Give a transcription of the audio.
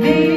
me.